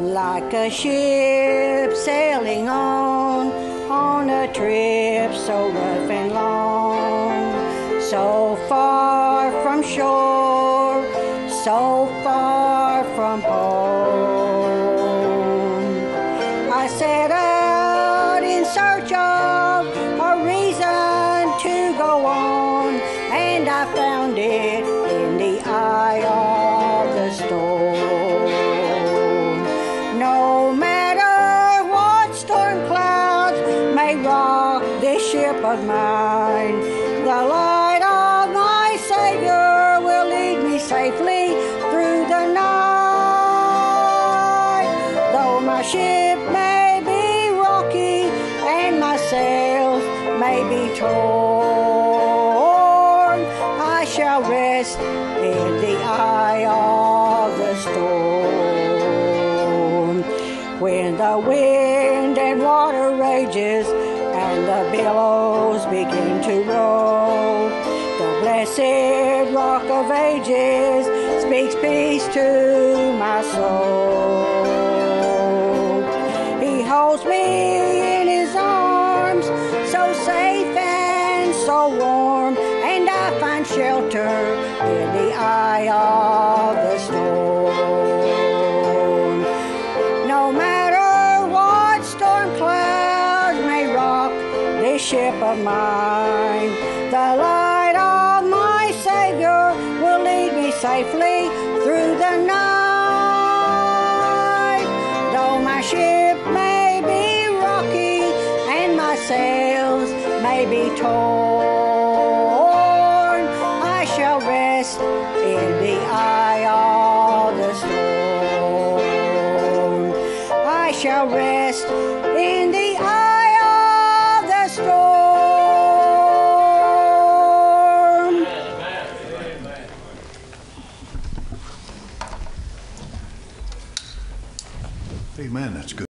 like a ship sailing on on a trip so rough and long. So far from shore so far from home. I set out in search of a reason to go on and i found it in the eye of mine, the light of my Savior will lead me safely through the night. Though my ship may be rocky and my sails may be torn, I shall rest in the eye of the storm. When the wind and water rages and the billows begin to roll, the blessed rock of ages speaks peace to my soul. He holds me in his arms, so safe and so warm, and I find shelter in the eye of ship of mine, the light of my Savior will lead me safely through the night. Though my ship may be rocky and my sails may be torn, I shall rest in the eye of the storm. I shall rest Amen. That's good.